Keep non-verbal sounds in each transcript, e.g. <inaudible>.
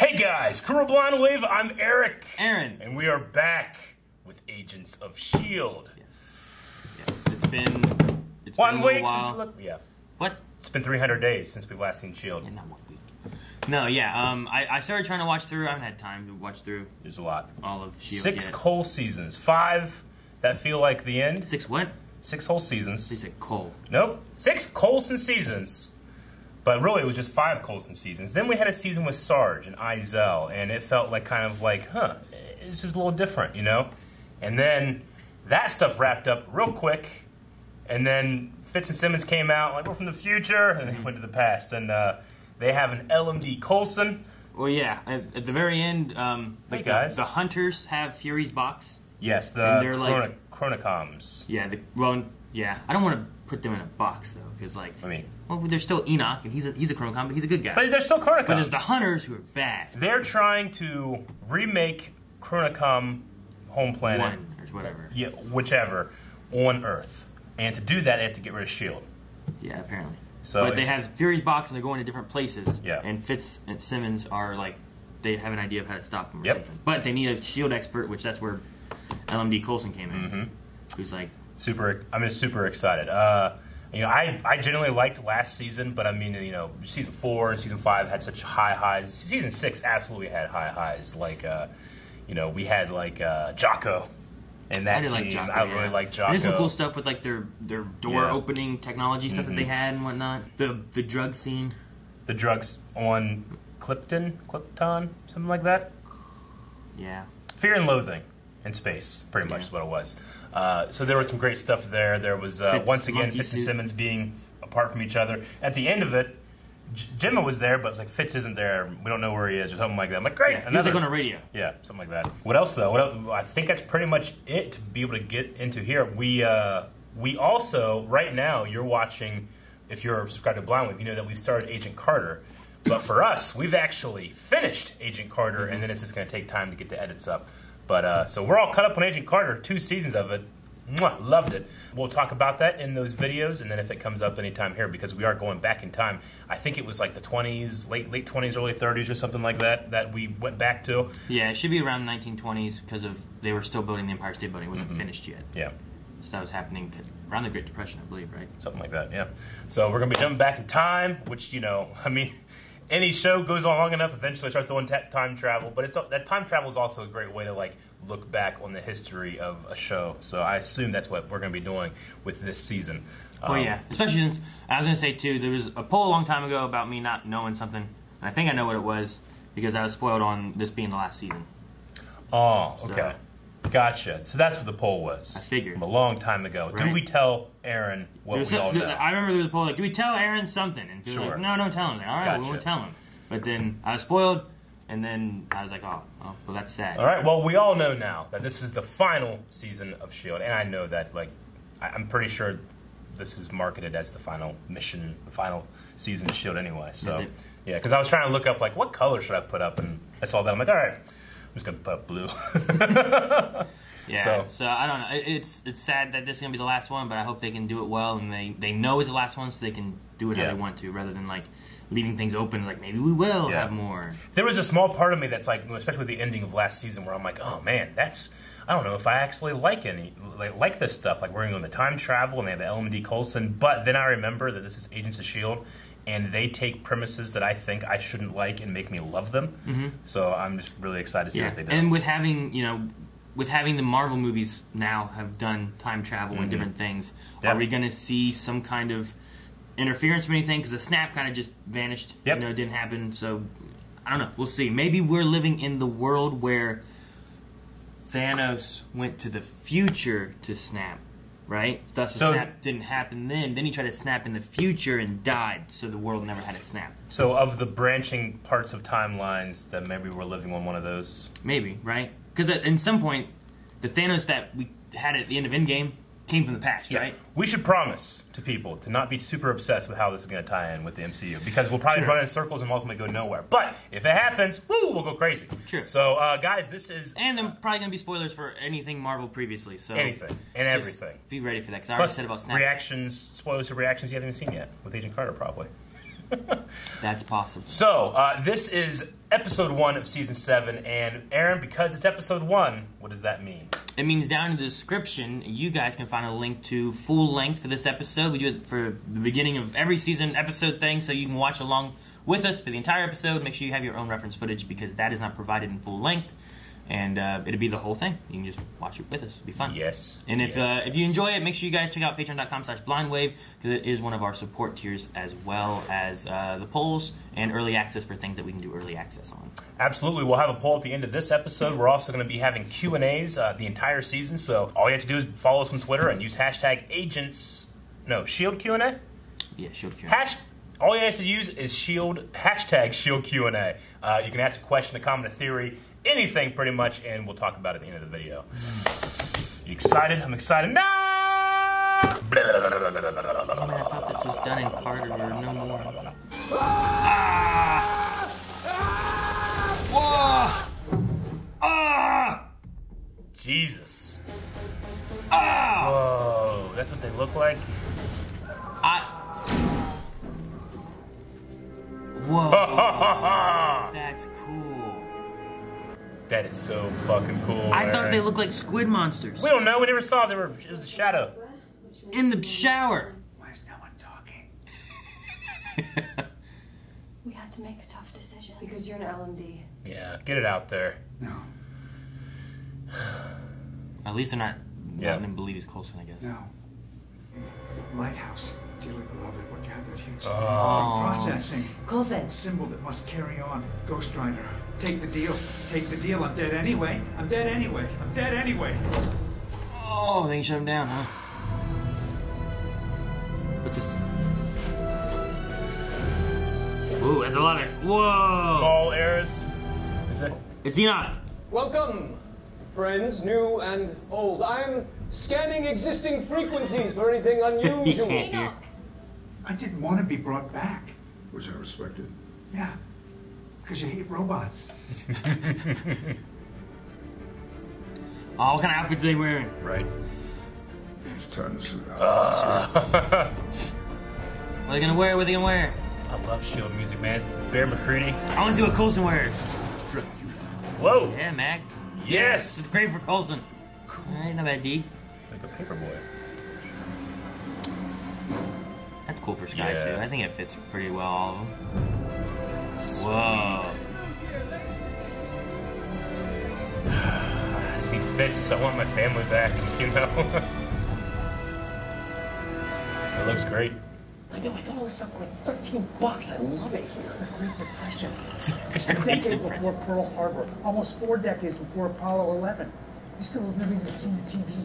Hey guys, Crew Blind Wave, I'm Eric. Aaron. And we are back with Agents of S.H.I.E.L.D. Yes. Yes. It's been. It's One been week since you looked. Yeah. What? It's been 300 days since we've last seen S.H.I.E.L.D. Yeah, not one week. No, yeah. Um, I, I started trying to watch through. I haven't had time to watch through There's a lot. all of Shield Six yet. whole seasons. Five that feel like the end. Six what? Six whole seasons. said Cole. Nope. Six Coulson seasons. But really, it was just five Coulson seasons. Then we had a season with Sarge and Izel, and it felt like kind of like, huh, it's just a little different, you know? And then that stuff wrapped up real quick, and then Fitz and Simmons came out, like, we're from the future, and they went to the past. And uh, they have an LMD Coulson. Well, yeah. At, at the very end, um, like Hey, the- guys. The, hunters have Fury's box. Yes, the And they're like- Chrono- Chronicoms. Yeah. The well, yeah. I don't want to put them in a box though, because like, I mean, well, there's still Enoch, and he's a he's a Chronicom, but he's a good guy. but they're still Chronicoms. But there's the hunters who are bad. They're trying to remake Chronicom Home Planet. One or whatever. yeah, whichever, on Earth. And to do that, they have to get rid of Shield. Yeah, apparently. So but they have Fury's box and they're going to different places. Yeah. And Fitz and Simmons are like, they have an idea of how to stop them or Yep. something. But they need a shield expert, which that's where LMD Coulson came in. Mm-hmm. Who's like, Super, I'm just super excited. Uh, you know, I, I genuinely liked last season, but I mean, you know, season four and season five had such high highs. Season six absolutely had high highs. Like, uh, you know, we had like uh, Jaco and that I did team. like Jaco. I yeah. really like Jaco. There's some cool stuff with like their their door Yeah. Mm-hmm. opening technology stuff that they had and whatnot. The the drug scene. The drugs on Clipton, Clipton, something like that. Yeah. Fear and Loathing in Space, pretty much Yeah. is what it was. Uh, so there was some great stuff there. There was uh, once again Fitz and. Simmons being apart from each other. At the end of it, J- Jemma was there, but it's like Fitz isn't there. We don't know where he is or something like that. I'm like, great, Yeah. Another. like on a radio. yeah, something like that. What else though? What else? I think that's pretty much it to be able to get into here. We uh, we also right now you're watching. If you're subscribed to Blind Wave, you know that we started Agent Carter. But for us, we've actually finished Agent Carter, and then it's just going to take time to get the edits up. But uh, so we're all caught up on Agent Carter, two seasons of it. Mwah, loved it. We'll talk about that in those videos, and then if it comes up anytime here, because we are going back in time. I think it was like the 20s, late late 20s, early 30s, or something like that that we went back to. Yeah, it should be around the 1920s because of they were still building the Empire State Building. It wasn't finished yet. Yeah. So that was happening around the Great Depression, I believe, right? something like that. Yeah. So we're gonna be jumping back in time, which you know, <laughs> I mean, any show goes on long enough, eventually it starts doing ta- time travel. But it's that time travel is also a great way to like look back on the history of a show. So I assume that's what we're gonna be doing with this season. Well, Um, yeah, especially since I was going to say too, there was a poll a long time ago about me not knowing something, and I think I know what it was because I was spoiled on this being the last season. Oh, So- okay. Gotcha. So that's what the poll was. I figured. From a long time ago. Do we tell Aaron what There was we some- all know? I remember there was a poll like, "Do we tell Aaron something?" And was Sure. like, "No, don't tell him." All right, Gotcha. we won't tell him. But then I was spoiled, and then I was like, "Oh, oh well, that's sad." All right. Well, we all know now that this is the final season of Shield, and I know that. Like, I, I'm pretty sure this is marketed as the final mission, the final season of Shield, anyway. So, yeah, because I was trying to look up like what color should I put up, and I saw that. I'm like, all right, I'm just gonna put up blue. <laughs> Yeah. So- So, I don't know. It's it's sad that this is gonna be the last one, but I hope they can do it well and they they know it's the last one, so they can do it Yeah. how they want to, rather than like leaving things open. Like maybe we will Yeah. have more. there was a small part of me that's like, especially with the ending of last season, where I'm like, oh man, that's. I don't know if I actually like any like, like this stuff. Like we're going to the time travel and they have the LMD Coulson, but then I remember that this is Agents of Shield, and they take premises that I think I shouldn't like and make me love them. Mm-hmm. So I'm just really excited to see Yeah. what they do. And with having you know. With having the Marvel movies now have done time travel and different things, Mm-hmm. Are we going to see some kind of interference from anything? Because the snap kind of just vanished. Yep. You know, it didn't happen. So I don't know. We'll see. Maybe we're living in the world where Thanos went to the future to snap, right? Thus, So- snap didn't happen then. Then he tried to snap in the future and died, so the world never had a snap. so of the branching parts of timelines, that maybe we're living on one of those. Maybe, right? Because at, in some point, the Thanos that we had at the end of Endgame came from the past, right? We should promise to people to not be super obsessed with how this is going to tie in with the MCU because we'll probably Sure. run in circles and ultimately go nowhere. But if it happens, woo, we'll go crazy. True. So, uh, guys, this is And then probably going to be spoilers for anything Marvel previously. So anything and everything. Be ready for that because I already said about snap. reactions, spoilers to reactions you haven't even seen yet with Agent Carter, probably. That's possible. So, uh, this is episode one of season seven, and Aaron, because it's episode one, what does that mean? It means down in the description, you guys can find a link to full length for this episode. We do it for the beginning of every season episode thing, so you can watch along with us for the entire episode. Make sure you have your own reference footage because that is not provided in full length, and uh, it'll be the whole thing. You can just watch it with us. It'll be fun. Yes. And if yes, uh, if you enjoy it, make sure you guys check out patreon.com slash blindwave because it is one of our support tiers as well as uh, the polls and early access for things that we can do early access on. Absolutely, we'll have a poll at the end of this episode. We're also going to be having Q and A's uh, the entire season. So all you have to do is follow us on Twitter and use hashtag agents. No, Shield Q and A. Yeah, Shield Q&A. Hash. All you have to use is Shield hashtag Shield Q and A. Uh, you can ask a question, a comment, a theory, anything pretty much, and we'll talk about it at the end of the video. You excited? I'm excited. No! I thought this was done in Carter or no more. Ah! Whoa! Ah! Jesus. Ah! Whoa, that's what they look like. I. Whoa! <laughs> That's cool. That is so fucking cool. I thought they looked like squid monsters We don't know. We never saw. They were. It was a shadow. in the shower. Why is no one talking? <laughs> We had to make a tough decision. Because you're an LMD. Yeah, get it out there. No, <sighs> At least they're not Yeah. letting him believe he's Coulson, I guess. no. Lighthouse, dearly beloved, what gathered here today? Oh. Processing, Coulson. a symbol that must carry on. Ghost Rider, take the deal. Take the deal. I'm dead anyway. I'm dead anyway. I'm dead anyway. Oh, they can shut him down, huh? What's this? Ooh, that's a lot of. Whoa! All errors. Is it? It's Enoch. Welcome, friends, new and old. I'm scanning existing frequencies for anything <laughs> unusual. can't. I didn't want to be brought back. Which I respected. Yeah, because you hate robots. <laughs> Oh, what kind of outfits are they wearing? Right. It's time to suit out. Uh. <laughs> What are they gonna wear? What are they gonna wear? I love Shield music, man. It's Bear McCreary. I want to see what Coulson wears. Whoa. Yeah, Mack. Yes. It's great for Coulson. Alright, not bad, D. Like a paperboy. That's cool for Skye, Yeah. too. I think it fits pretty well, all of them. Whoa. I just need fits. I want my family back. <laughs> You know. it looks great. I know, I got all this stuff for like 13 bucks. I love it. It's the Great Depression. <laughs> It's A the great decade before Pearl Harbor, almost four decades before Apollo 11. These people have never even seen the TV.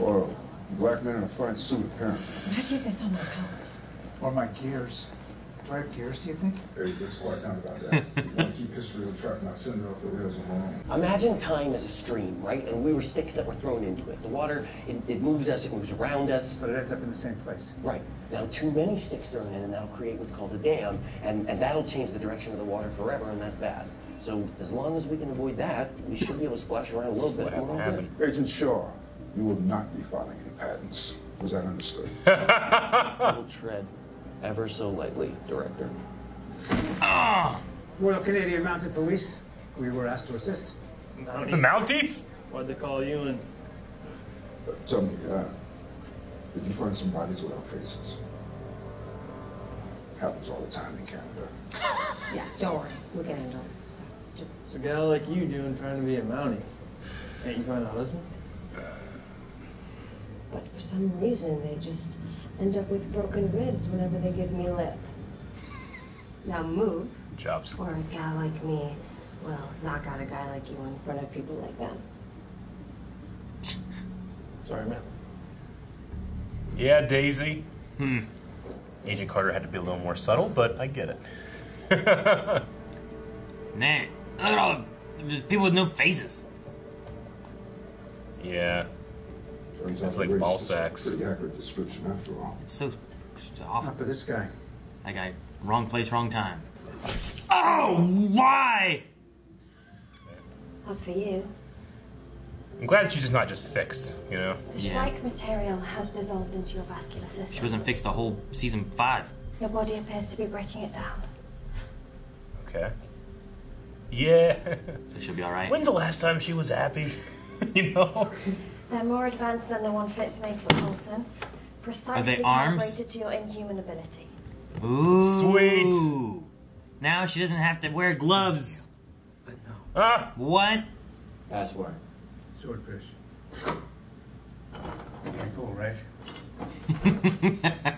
Or black men in a fine suit, apparently. Imagine if they saw my powers. Or my gears. Do I have gears, do you think? Hey, let's quiet down about that. we want to keep history on track, not send it off the rails on our own. Imagine time as a stream, right? And we were sticks that were thrown into it. The water, it, it moves us, it moves around us. But it ends up in the same place. Right. Now, too many sticks thrown in, and that'll create what's called a dam, and, and that'll change the direction of the water forever, and that's bad. So, as long as we can avoid that, we should be able to splash around a little bit. What and we're all happened? Agent Shaw, you will not be filing any patents. Was that understood? <laughs> good. We'll tread ever so lightly, Director. Ah! Royal Canadian Mounted Police, we were asked to assist. The Mounties? Why'd they call you in? Uh, tell me, uh, did you find some bodies without faces? Happens all the time in Canada. <laughs> Yeah, don't worry. We can handle it. So, just What's a gal like you doing trying to be a Mountie? Can't you find a husband? But for some reason, they just end up with broken ribs whenever they give me lip. Now move, Jobs. or a guy like me will knock out a guy like you in front of people like that. Sorry, man. Yeah, Daisy. Hmm. Agent Carter had to be a little more subtle, but I get it. Man, look at all the people with no faces. yeah. Turns That's out like the race ball sacks. Pretty accurate description after all. It's so, so Not for this guy. That guy, wrong place, wrong time. Oh, why? As for you, I'm glad that she's just not just fixed, you know? the Yeah. Shrike material has dissolved into your vascular system. She wasn't fixed the whole season five. Your body appears to be breaking it down. Okay. Yeah. <laughs> So she'll be all right. When's the last time she was happy? <laughs> you know? <laughs> They're more advanced than the one Fitz made for Coulson. Precisely they arms? calibrated to your inhuman ability. Ooh. Sweet. Now she doesn't have to wear gloves. Ah! What? Password. Swordfish. Okay, cool, right? <laughs>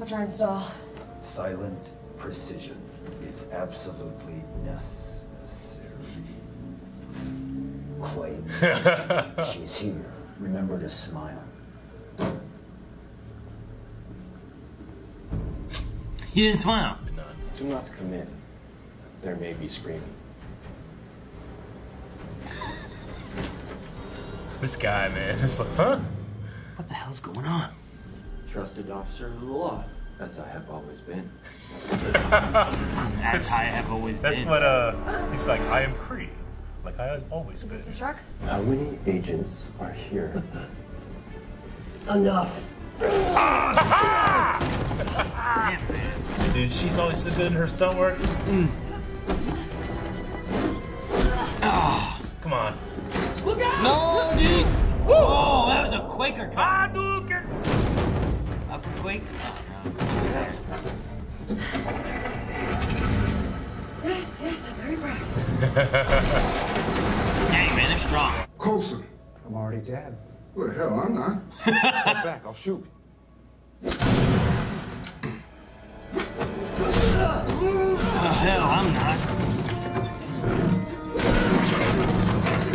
I'll try and stall. Silent precision is absolutely necessary. Quaid, <laughs> she's here. Remember to smile. He didn't smile. Do not come in. There may be screaming. <laughs> This guy, man. It's like, huh? What the hell's going on? Trusted officer of the law, as I have always been. <laughs> That's how I have always That's been. That's what, uh, he's like, I am Kree. Like I have always Is been. this the truck? How many agents are here? <laughs> Enough. <laughs> Dude, she's always so good in her stunt work. Come on. No, dude. Whoa, that was a Quaker cut. Ah, dude. Up a Quake. Oh, no. He was there. Yes, yes, I'm very proud. <laughs> Dang, strong. Coulson. I'm already dead. Well, hell, I'm not. <laughs> Step back, I'll shoot. Oh, hell, I'm not.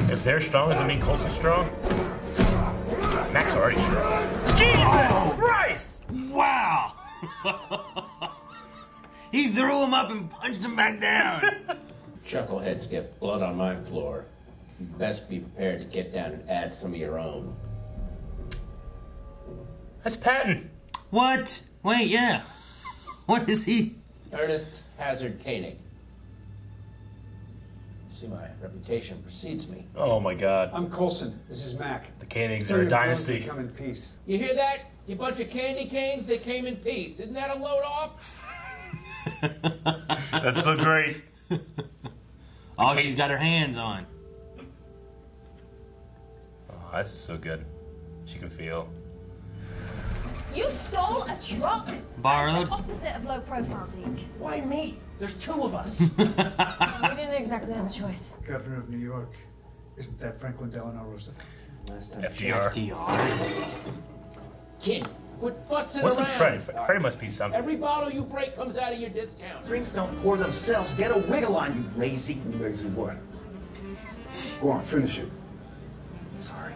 If they're strong, does it mean Coulson's strong? Mack's already strong. Jesus oh. Christ! Wow. <laughs> he threw him up and punched him back down. Chuckleheads get blood on my floor. You best be prepared to get down and add some of your own. That's Patton. what? Wait, yeah. <laughs> What is he? Ernest Hazard Koenig. See, my reputation precedes me. Oh my god. I'm Coulson. This is Mack. The Koenigs are a dynasty. to Come in peace. You hear that? You bunch of candy canes, they came in peace. Isn't that a load off? <laughs> That's so great. <laughs> All she's got her hands on. Oh, this is so good. She can feel. You stole a truck? Borrowed. That's the opposite of low profile, Deke. Why me? There's two of us. <laughs> We didn't exactly have a choice. Governor of New York. Isn't that Franklin Delano Roosevelt? Last time FDR. FDR. Kid, quit futzing What's with around. Freddy? Freddy must be something. Every bottle you break comes out of your discount. Drinks don't pour themselves. Get a wiggle on you, lazy. Lazy what? Go on, finish it. Sorry.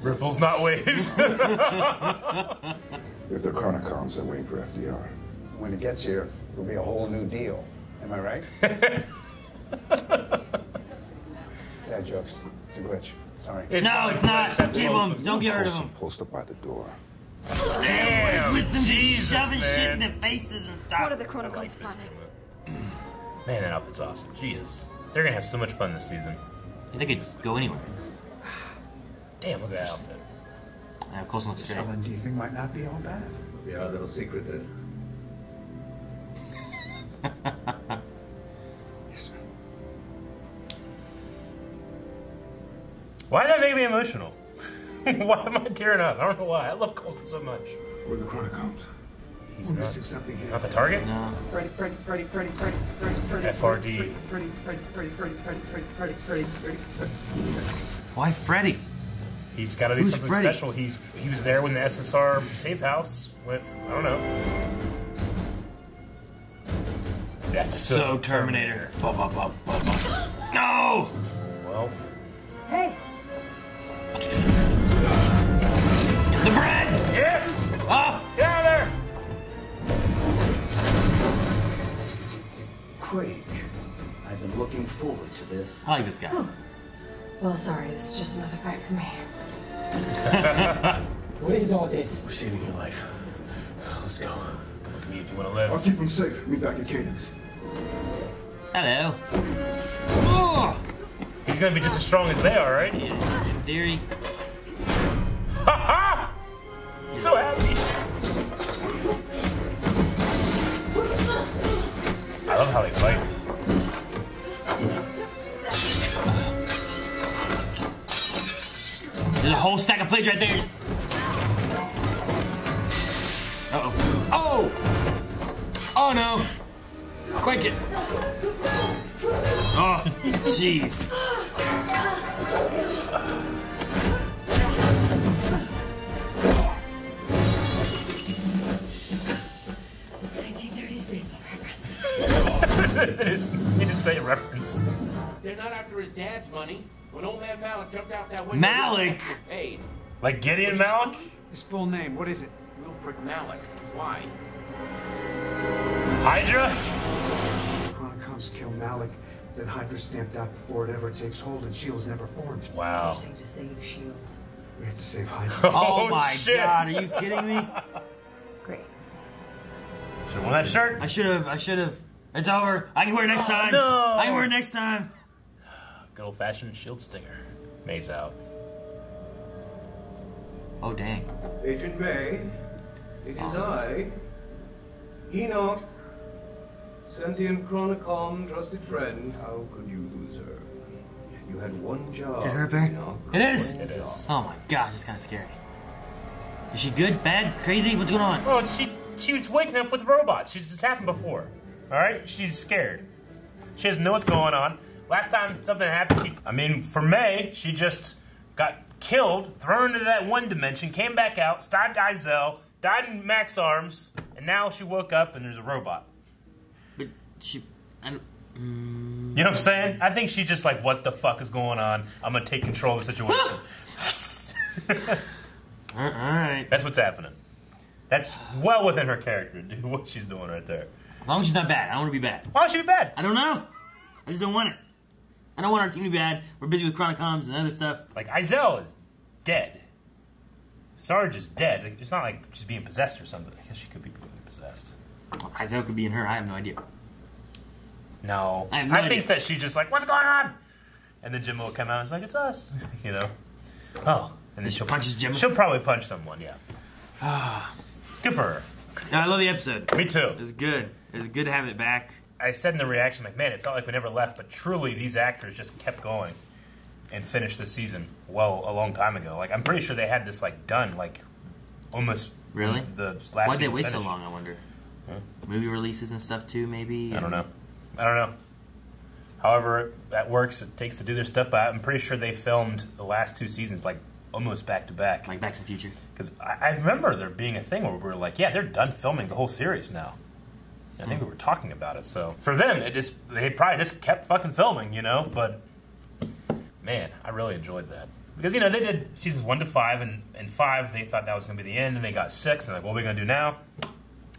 Ripples, not waves. If they're Chronicoms, they're waiting for FDR. When it gets here, it'll be a whole new deal. Am I right? <laughs> Dad jokes. It's a glitch. Sorry. It's No, it's not. That's Keep awesome. him. Don't get rid of Coulson him. posted by the door. Damn. With them Jesus, shoving shit in their faces and stuff. What are the Chronicles planning? Man, that outfit's awesome. Jesus. They're gonna have so much fun this season. They could go anywhere. Damn, look at that outfit. Uh, Coulson looks This great. LMD thing might not be all bad. Be our little secret then. Yes, sir. Why did that make me emotional? why am I tearing up? I don't know why. I love Coulson so much. Where are the Chronicoms? He's We're not, missing something here. not the target? No. Freddy, Freddy, Freddy, Freddy, Freddy, Freddy, Freddy, FRD. Freddy, Freddy, Freddy, Freddy, Freddy, Freddy, Freddy, Freddy, Freddy, Freddy. Why Freddy? He's got to do Who's something Freddy? special. He's he was there when the SSR safe house went. I don't know. That's so, So Terminator. No! Well, Hey, The bread! yes. Oh! Get out of there. Craig, I've been looking forward to this. I like this guy. Well, sorry, this is just another fight for me. <laughs> What is all this? We're saving your life. Let's go. Come with me if you want to live. I'll keep them safe. Meet back at Cadence. Hello. Oh! He's gonna be just as strong as they are, right? In theory. Ha ha! So happy. I love how they fight. Whole stack of plates right there. Uh oh. Oh! Oh no! Quick it! Oh, jeez. 1930s <laughs> baseball reference. it is, you a reference. They're not after his dad's money. When old man Malick jumped out that window, Malick! he paid. Like Gideon Malick? His full name, what is it? Wilfred Malick. Why? Hydra? Chronicoms kill Malick, then Hydra stamped out before it ever takes hold, and Shield's never formed. Wow. So you're saying to save Shield. We have to save Hydra. <laughs> Oh, oh, my shit. god, are you kidding me? <laughs> Great. Should have worn that shirt. I should have, I should have. It's over. I can wear it next Oh, time. no. I can wear it next time. Good old fashioned shield stinger. Maze out. Oh, dang. Agent May, it is oh. I, Enoch, sentient chronicom, trusted friend. How could you lose her? You had one job. Is that her, Bear? Enoch. It is. One It job. is. Oh my gosh, it's kind of scary. Is she good? Bad? Crazy? What's going on? Oh, she she was waking up with robots. She's just happened before. All right, she's scared. She doesn't know what's going on. Last time something happened, she, I mean, for May, she just got killed, thrown into that one dimension, came back out, stabbed Izel, died in Mack's arms, and now she woke up and there's a robot. But she. I don't, mm. You know what I'm saying? I think she's just like, what the fuck is going on? I'm gonna take control of the situation. <laughs> <laughs> all right. That's what's happening. That's well within her character, dude. <laughs> What she's doing right there. As long as she's not bad. I don't want to be bad. Why would she be bad? I don't know. I just don't want it. I don't want our team to be bad. We're busy with Chronicoms and other stuff. Like Izel is dead. Sarge is dead. Like, It's not like she's being possessed or something. I guess she could be possessed. Well, Isaiah could be in her. I have no idea. No, I I, have no think idea. that she's just like, "What's going on?" And then Jim will come out. and It's like it's us, <laughs> you know. Oh, and then she she'll punches Jimmo? She'll probably punch someone. Yeah. <sighs> Good for her. I love the episode. Me too. It was good. It was good to have it back. I said in the reaction, like, man, it felt like we never left, but truly, these actors just kept going and finished the season well a long time ago. Like, I'm pretty sure they had this like done like almost Really? the last. Why'd they season wait so finished. long? I wonder. Huh? Movie releases and stuff too, maybe. I don't know. I don't know. However, that works. It takes to do their stuff, but I'm pretty sure they filmed the last two seasons like almost back to back. Like Back to the Future. Because I, I remember there being a thing where we were like, yeah, they're done filming the whole series now. I think we were talking about it. So for them, it just they probably just kept fucking filming, you know. But man, I really enjoyed that because you know they did seasons one to five, and and five they thought that was going to be the end, and they got six, and they're like, what are we going to do now?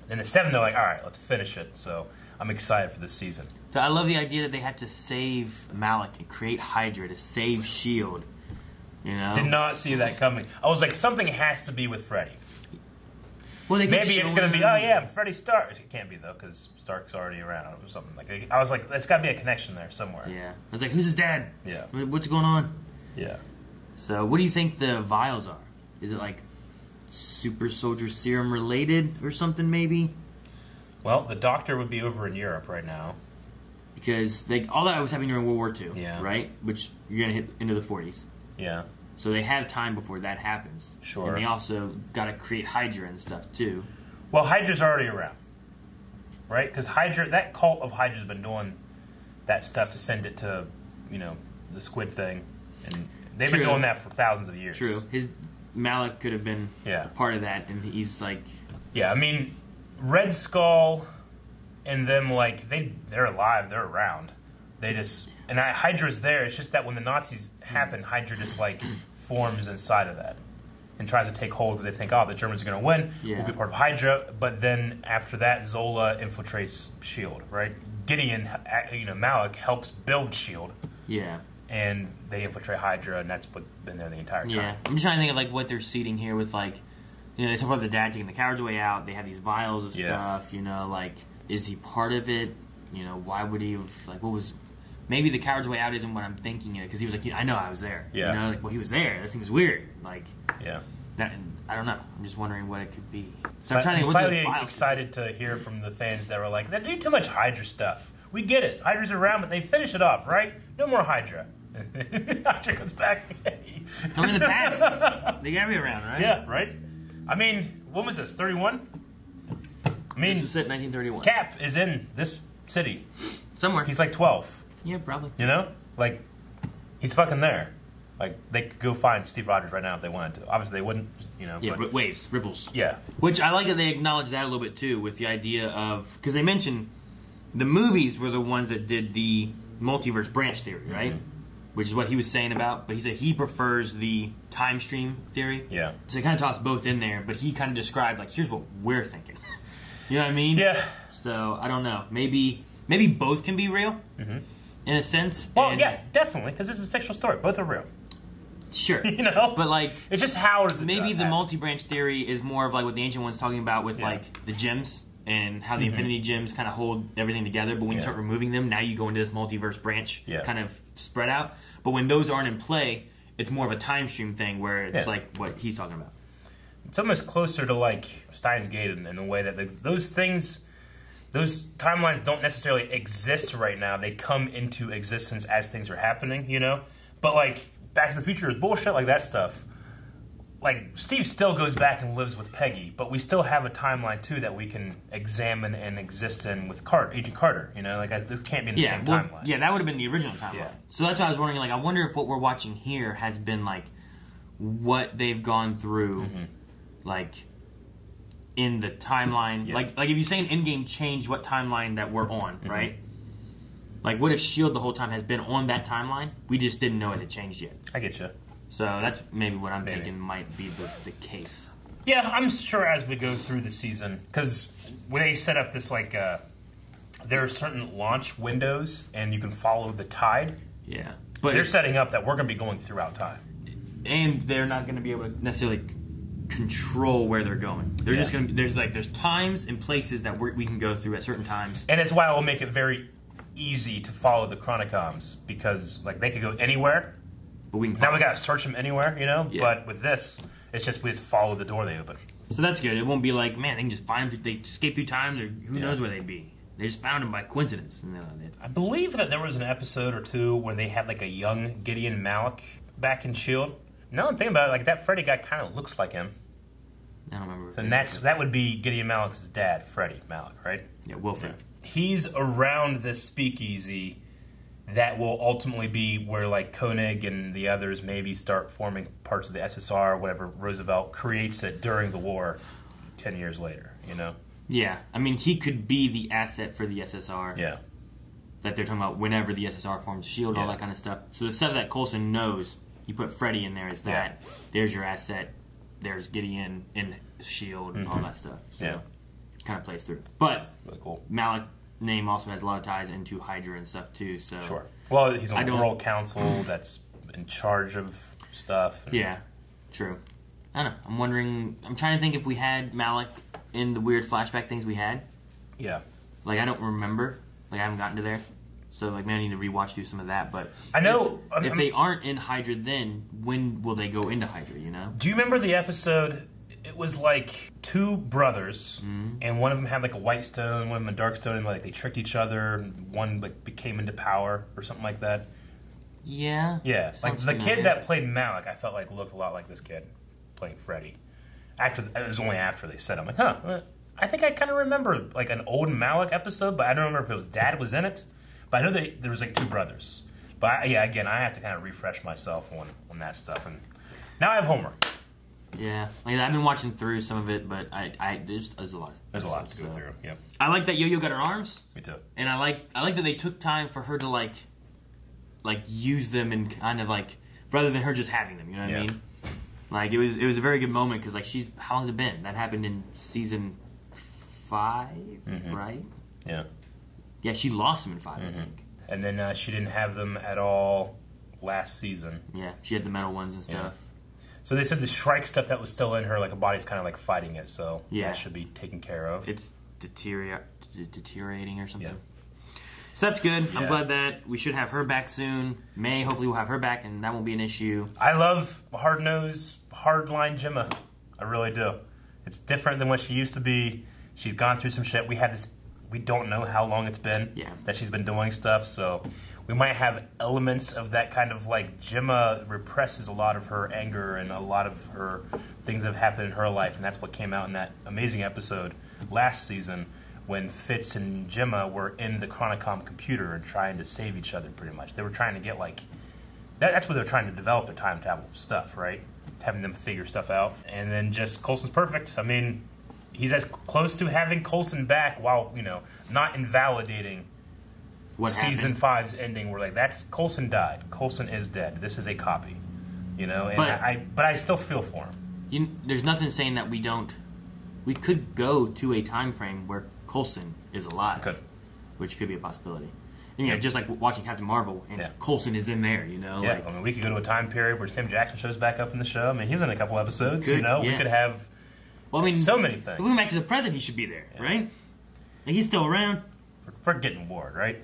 Then the seven, they're like, all right, let's finish it. So I'm excited for this season. So I love the idea that they had to save Malick and create Hydra to save Shield. You know. Did not see that coming. I was like, something has to be with Freddy. Well, they Maybe it's going to be, oh yeah, Freddy Stark. It can't be though, because Stark's already around or something like. I was like, there's got to be a connection there somewhere. Yeah. I was like, who's his dad? Yeah. What's going on? Yeah. So, what do you think the vials are? Is it like super soldier serum related or something, maybe? Well, the Doctor would be over in Europe right now. Because they all that was happening during World War II, Yeah. right? Which you're gonna hit into the 40s. Yeah. So they have time before that happens. Sure. And they also got to create Hydra and stuff too. Well, Hydra's already around, right? Because Hydra, that cult of Hydra's been doing that stuff to send it to, you know, the squid thing, and they've True. been doing that for thousands of years. True. His Malick could have been Yeah. a part of that, and he's like, Yeah, I mean, Red Skull and them like they they're alive, they're around. They just and I, Hydra's there. It's just that when the Nazis happen, Hydra just like <clears throat> forms inside of that and tries to take hold they think, oh, the Germans are going to win. Yeah. We'll be part of Hydra. But then after that, Zola infiltrates Shield. Right? Gideon, you know, Malick helps build Shield, yeah, and they infiltrate Hydra, and that's what been there the entire time. yeah. I'm just trying to think of like what they're seeding here with like, you know, they talk about the dad taking the coward's way out. They have these vials of Yeah. stuff. You know, like, is he part of it? You know, why would he have like what was? Maybe the coward's way out isn't what I'm thinking it because he was like, I know I was there. Yeah. You know, like well he was there. That seems weird. Like Yeah. that I don't know. I'm just wondering what it could be. So So I'm trying to I'm slightly excited to hear from the fans that were like, "They do too much Hydra stuff." We get it. Hydra's around, but they finish it off, right? No more Hydra. <laughs> Hydra comes back. Tell me in the past. <laughs> They gotta be around, right? Yeah, right. I mean, when was this? Thirty-one. I mean, This was set in 1931. Cap is in this city somewhere. He's like twelve. Yeah, probably. You know, like he's fucking there. Like they could go find Steve Rogers right now if they wanted to. Obviously, they wouldn't. You know. Yeah, but- waves, ripples. Yeah. Which I like that they acknowledge that a little bit too, with the idea of because they mentioned the movies were the ones that did the multiverse branch theory, right? Mm-hmm. Which is what he was saying about. But he said he prefers the time stream theory. Yeah. So they kind of tossed both in there, but he kind of described like, here's what we're thinking. <laughs> You know what I mean? Yeah. So I don't know. Maybe maybe both can be real Mhm. In a sense. Well, and- yeah, definitely, because this is a fictional story. Both are real. Sure. <laughs> you know, but like it's just how is it maybe the multi-branch theory is more of like what the ancient one's talking about with Yeah. like the gems and how the Mhm. infinity gems kind of hold everything together. But when you start removing them, now you go into this multiverse branch Yeah. kind of spread out. But when those aren't in play, it's more of a time stream thing where it's Yeah. like what he's talking about. it's almost closer to like Steins Gate in, in the way that the, those things, those timelines don't necessarily exist right now. They come into existence as things are happening, you know. But like Back to the Future is bullshit, like that stuff. Like Steve still goes back and lives with Peggy, but we still have a timeline too that we can examine and exist in with Carter, Agent Carter. You know, like I, this can't be in the yeah, same well, timeline. yeah, that would have been the original timeline. Yeah. So that's why I was wondering. Like, I wonder if what we're watching here has been like what they've gone through, Mm-hmm. like in the timeline. Like, like if you say an Endgame changed what timeline that we're on, Mm-hmm. right? Like, what if Shield the whole time has been on that timeline? We just didn't know it had changed yet. I get you. So that's maybe what I'm Maybe. thinking might be the, the case. Yeah, I'm sure as we go through the season, because when they set up this like, uh, there are certain launch windows, and you can follow the tide. Yeah, but they're setting up that we're going to be going throughout time. and they're not going to be able to necessarily control where they're going. They're just going to there's like there's times and places that we're, we can go through at certain times. And it's why it will make it very easy to follow the Chronicoms because like they could go anywhere. But we can now we got to search them anywhere, you know. Yeah. But with this, it's just we just follow the door they open. So that's good. It won't be like man they can just find them. They escape through time. Or who Yeah. knows where they'd be. They just found them by coincidence. And, uh, they- I believe that there was an episode or two where they had like a young Gideon Malick back in Shield. Now I'm thinking about it, like that Freddy guy kind of looks like him. I don't remember. And that's that would be Gideon Malick's dad, Freddie Malick, right? Yeah, Wilfred. He's around this speakeasy that will ultimately be where like Koenig and the others maybe start forming parts of the SSR, whatever Roosevelt creates it during the war, ten years later. You know? Yeah, I mean he could be the asset for the SSR. Yeah. That they're talking about whenever the SSR forms shield, all that kind of stuff. So the stuff that Coulson knows, you put Freddy in there as that. There's your asset. There's Gideon in Shield and all Mhm. that stuff. So Yeah. kind of plays through. But really cool. Malick name also has a lot of ties into Hydra and stuff too. So Sure. Well, he's I on the don't- World Council that's in charge of stuff. Yeah, true. I don't know. I'm wondering. I'm trying to think if we had Malick in the weird flashback things we had. Yeah. Like I don't remember. Like I haven't gotten to there. So like, man, I need to rewatch through some of that. But I know- if, I'm- if they aren't in Hydra, then when will they go into Hydra? You know? Do you remember the episode? It was like two brothers, Mm-hmm. and one of them had like a white stone, one of them a dark stone, and like they tricked each other. and One like became into power or something like that. Yeah. Yeah, like the familiar. kid that played Malick, I felt like looked a lot like this kid playing Freddy. After it was only after they said, it. I'm like, huh. uh, I think I kind of remember like an old Malick episode, but I don't remember if it was dad was in it. But I know they, there was like two brothers. But I, yeah, again, I have to kind of refresh myself on on that stuff, and now I have homework. Yeah. Like I've been watching through some of it, but I, I there's, there's a lot. There's a lot to go So- through. Yep. I like that Yo-Yo got her arms. Me too. And I like I like that they took time for her to like like use them and kind of like rather than her just having them. You know what I mean? Like it was it was a very good moment because like she how long's it been? That happened in season 5 Mhm. right? Yeah. Yeah, she lost them in 5 I Mhm. think. And then uh, she didn't have them at all last season. Yeah, she had the metal ones and stuff. So they said the Shrike stuff that was still in her, like a body's kind of like fighting it, so Yeah. that should be taken care of. It's deterior- de- deteriorating or something. So that's good. I'm glad that we should have her back soon. May hopefully we'll have her back and that won't be an issue. I love hard nose, hard line Jemma. I really do. It's different than what she used to be. She's gone through some shit. We had this. We don't know how long it's been Yeah. that she's been doing stuff. So we might have elements of that kind of like Jemma represses a lot of her anger and a lot of her things that have happened in her life, and that's what came out in that amazing episode last season when Fitz and Jemma were in the Chronicom computer and trying to save each other. Pretty much, they were trying to get like that, that's what they're trying to develop their time travel stuff, right? Having them figure stuff out, and then just Coulson's perfect. I mean, he's as close to having Coulson back while you know not invalidating What season happened? five's ending. We're like, that's Coulson died. Coulson is dead. This is a copy, you know. And But- I, I, but I still feel for him. You, there's nothing saying that we don't. We could go to a time frame where Coulson is alive, Could. which could be a possibility. And, you know, just like watching Captain Marvel, and Yeah. Coulson is in there. You know, yeah, like I mean, we could go to a time period where Tim Jackson shows back up in the show. I mean, he was in a couple episodes. you Could, know, we could have well, I mean, so many things. If we went back to the present, he should be there, right? Like, he's still around. We're getting Ward, right?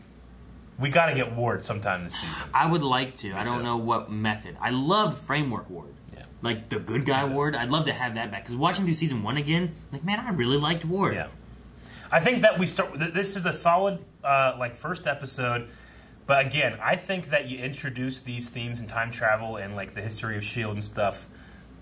We got to get Ward sometime this season. I would like to. I don't too. know what method. I love Framework Ward. Yeah. Like the good guy Ward. I'd love to have that back. Because watching through season one again, like, man, I really liked Ward. Yeah. I think that we start. This is a solid, uh, like, first episode. But again, I think that you introduce these themes in time travel and like the history of Shield and stuff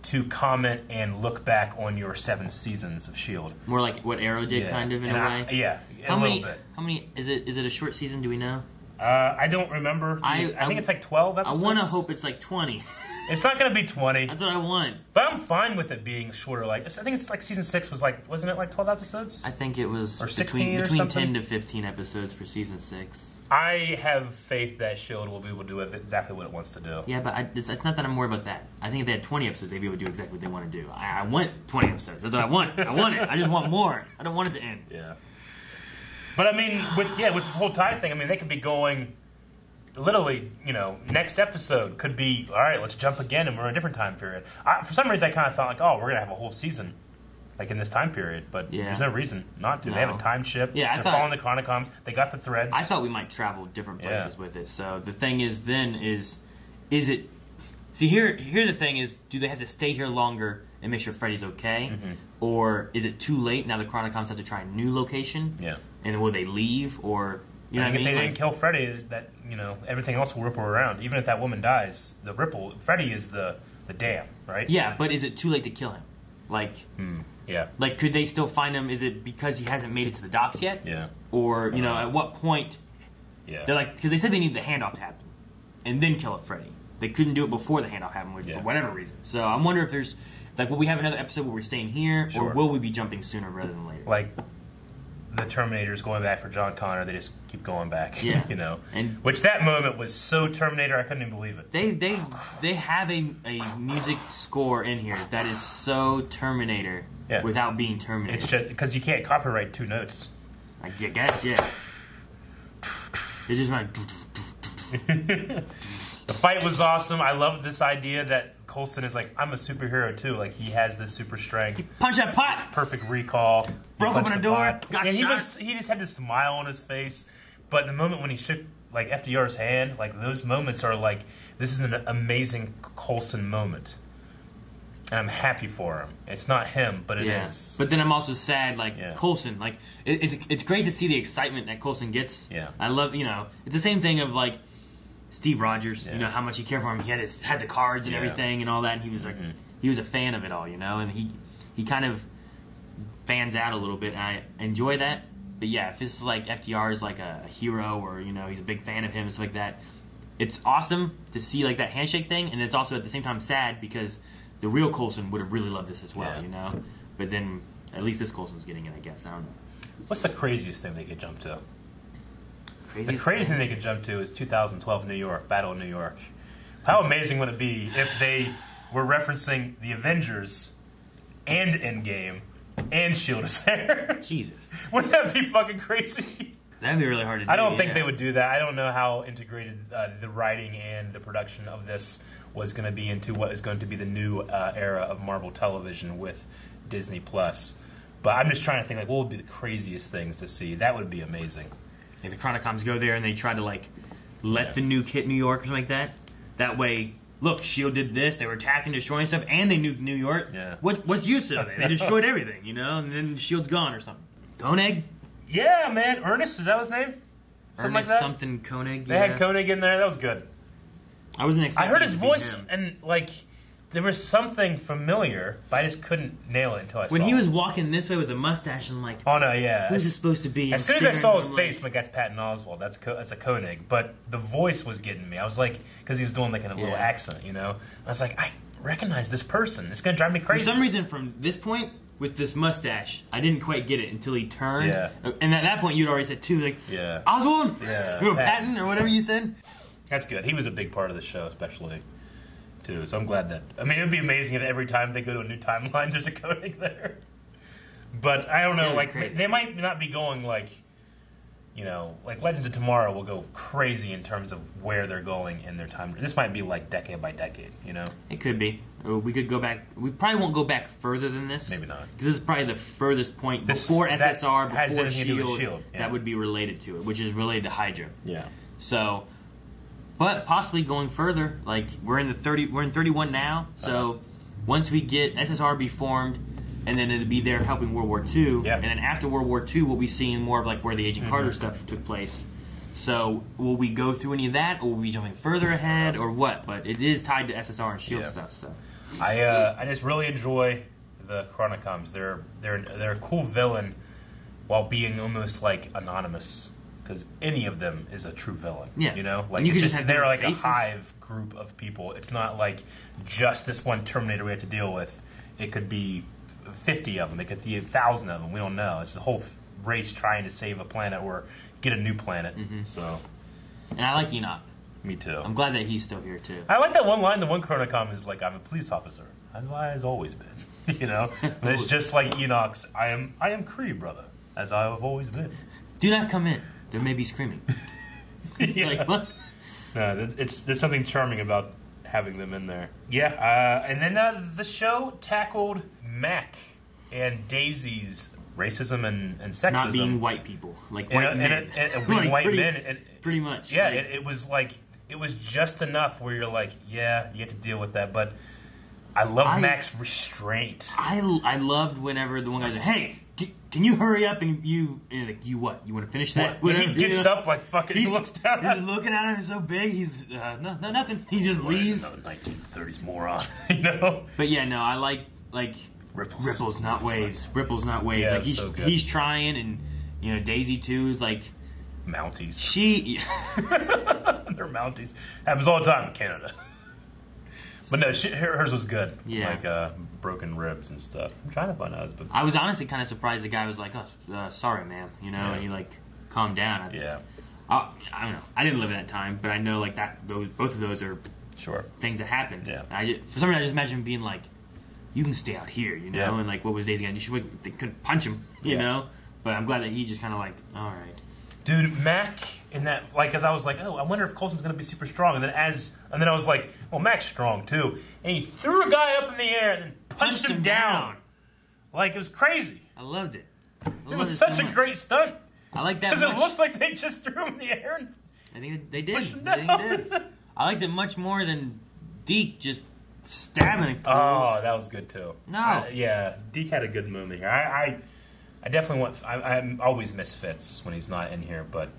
to comment and look back on your seven seasons of Shield. More like what Arrow did, Yeah. kind of in And a I- way. yeah, a How little many? bit. How many? Is it? Is it a short season? Do we know? Uh, I don't remember. I- I, I- think it's like twelve Episodes. I want to hope it's like twenty. <laughs> it's not going to be twenty, That's what I want. but I'm fine with it being shorter. Like I think it's like season six was like wasn't it like twelve episodes? I think it was Or between 16 or between ten to fifteen episodes for season six. I have faith that Shield will be able to do exactly what it wants to do. Yeah, but I, it's, it's not that I'm worried about that. I think if they had 20 episodes, they'd be able to do exactly what they want to do. I, I want 20 episodes. That's what I want. I want it. I just want more. I don't want it to end. Yeah. But I mean, with yeah, with this whole tie thing, I mean, they could be going literally. You know, next episode could be all right. Let's jump again, and we're in a different time period. I, for some reason, I kind of thought like, oh, we're gonna have a whole season. Like in this time period, but Yeah. there's no reason not to. They have a time ship. Yeah, I they're thought- following the Chronicom. They got the threads. I thought we might travel different Yeah. places with it. So the thing is, then is, is it? See here, here the thing is, do they have to stay here longer and make sure Freddy's okay, Mm-hmm. or is it too late now? The Chronicoms have to try a new location. Yeah. And will they leave or you know I what I mean? if they Like- didn't kill Freddy, that you know everything else will ripple around. Even if that woman dies, the ripple. Freddy is the the dam, right? yeah, but is it too late to kill him? Like, Hmm. Yeah. like could they still find him? Is it because he hasn't made it to the docks yet? Yeah. Or you know, uh-huh. at what point Yeah. they're like because they said they need the handoff to happen and then kill a Freddy. They couldn't do it before the handoff happened which- Yeah. for whatever reason. So I wonder if there's like will we have another episode where we're staying here Sure. or will we be jumping sooner rather than later? like the Terminators going back for John Connor, they just keep going back. <laughs> Yeah. you know, And- which that moment was so Terminator, I couldn't even believe it. They they they have a, a music score in here that is so Terminator Yeah. without being Terminator. It's just because you can't copyright two notes. I gu- guess yeah. It's just like <laughs> The fight was awesome. I love this idea that Coulson is like, I'm a superhero too. Like he has this super strength, punch that pot. perfect recall. Broke open a door, pot. got and he shot. was he just had this smile on his face. But the moment when he shook like FDR's hand, like those moments are like this is an amazing Coulson moment. And I'm happy for him. It's not him, but it is. yeah. But then I'm also sad, like Yeah. Coulson. Like it, it's it's great to see the excitement that Coulson gets. Yeah. I love you know it's the same thing of like Steve Rogers. Yeah. You know how much he cared for him. He had his had the cards and Yeah. Mm-hmm. everything and all that. And he was like he was a fan of it all. You know, and he he kind of fans out a little bit. And I enjoy that. But yeah, if it's like FDR is like a, a hero or you know he's a big fan of him and stuff like that, it's awesome to see like that handshake thing, and it's also at the same time sad because the real Coulson would have really loved this as well, Yeah. you know. But then at least this Coulson's getting it, I guess. I don't know. What's the craziest thing they could jump to? Craziest the craziest thing? thing they could jump to is 2012 New York, Battle of New York. How amazing would it be if they were referencing the Avengers and Endgame and Shield is <laughs> there? Jesus, Wouldn't that be fucking crazy? that'd be really hard to do. I don't think yeah. they would do that. I don't know how integrated uh, the writing and the production of this was going to be into what is going to be the new uh, era of Marvel television with Disney Plus. But I'm just trying to think like what would be the craziest things to see. That would be amazing. Like, the Chronicoms go there and they try to like let Yeah. the nuke hit New York or something like that. That way, look, Shield did this. They were attacking, destroying stuff, and they nuked New York. Yeah. What what's the use of it? They <laughs> destroyed everything, you know, and then Shield's gone or something. Koenig, Yeah, man. Ernest, is that his name? Something like Ernest that. something Koenig. They yeah. had Koenig in there. That was good. I wasn't I heard his to voice, and like there was something familiar, but I just couldn't nail it until I when saw When he was walking this way with a mustache and like, Oh no, yeah. who's it supposed to be? As soon as I saw his him face, like- I'm like, that's Patton Oswalt. That's Co- that's a Koenig. But the voice was getting me. I was like, because he was doing like in a little accent, you know. I was like, I recognize this person. It's gonna drive me crazy. For some reason, from this point with this mustache, I didn't quite get it until he turned. Yeah. And at that point, you'd already said two, like yeah, Oswalt, Yeah. <laughs> or Patton, or whatever you said. that's good. He was a big part of the show, especially too. So I'm glad that. I mean, it would be amazing if every time they go to a new timeline, <laughs> there's a Koenig there. But I don't know. Like crazy. they might not be going like. You know, like Legends of Tomorrow will go crazy in terms of where they're going in their time. This might be like decade by decade, you know? It could be. Uh, we could go back. We probably won't go back further than this. Maybe not. Because this is probably the furthest point This- before SSR, before anything to do with Shield, S.H.I.E.L.D., yeah. that would be related to it, which is related to Hydra. Yeah. So, but possibly going further, like we're in the thirty, we're in thirty-one now. So Uh-huh. once we get SSR be formed, and then it'll be there helping World War II, Yeah. and then after World War II, we'll be seeing more of like where the Agent Mm-hmm. Carter stuff took place. So will we go through any of that, or will we be jumping further ahead, or what? But it is tied to SSR and Shield Yeah. Stuff. So I uh, I just really enjoy the Chronicoms. They're they're they're a cool villain while being almost like anonymous because any of them is a true villain. Yeah. you know, like And you could just have they're like faces. a hive group of people. It's not like just this one Terminator we have to deal with. It could be fifty of them. It could be a thousand of them. We don't know. It's the whole race trying to save a planet or get a new planet. Mm-hmm. So and I like Enoch. me too. I'm glad that he's still here too. I like that one line. The one Chronicom is like, "I'm a police officer." That's why I've always been. <laughs> you know, <laughs> it's just like Enoch's. I am. I am Kree, brother, as I have always been. Do not come in. There may be screaming. <laughs> yeah. Like what? No, it's- there's something charming about having them in there. Yeah, uh, and then uh, the show tackled Mack and Daisy's racism and, and sexism. Not being white people, like white and, men, and, and <laughs> being Like, white pretty, men. And, pretty much. Yeah, Like, it, it was like it was just enough where you're like, yeah, you have to deal with that. But I love I- Mack's restraint. I, I loved whenever the one guy's like, "Hey, can you hurry up and you and like you what? You want to finish that?" When he gets you know? up like fucking, he looks down. he's looking at him. He's so big. He's uh, no, no, nothing. He just leaves. No, 1930s moron. <laughs> you know, But yeah, no, I like like ripples, ripples, not waves. Ripples, not waves. Yeah, like he's so good. he's trying, and you know Daisy too is like Mounties. she. <laughs> <laughs> They're Mounties. Happens all the time in Canada. But no, she, her- hers was good. Yeah. like uh, broken ribs and stuff. I'm trying to find out, but I was honestly kind of surprised the guy was like, "Oh, uh, sorry, ma'am," you know, Yeah. and he like calmed down. I, yeah, I, I don't know. I didn't live at that time, but I know like that. Those both of those are sure. things that happened. Yeah. I just, for some reason, I just imagine being like, "You can stay out here," you know, Yeah. and like, what was Daisy gonna do? She would, they couldn't punch him, you Yeah. know. But I'm glad that he just kind of like, all right. Dude, Mack in that like, as I was like, oh, I wonder if Coulson's gonna be super strong, and then as and then I was like, well, Mack's strong too, and he threw a guy up in the air and then punched, him, down. like it was crazy. I loved it. I It loved was it such so a much. great stunt I like that. <laughs> because it looks like they just threw him in the air. And, I think they did. pushed him I think they did. <laughs> I liked it much more than Deke just stabbing. Oh, that was good too. No. Uh, yeah, Deke had a good moment here. I, I, I definitely want. I, I always miss Fitz when he's not in here, but